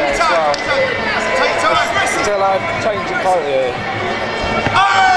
there as well. Until I change the party.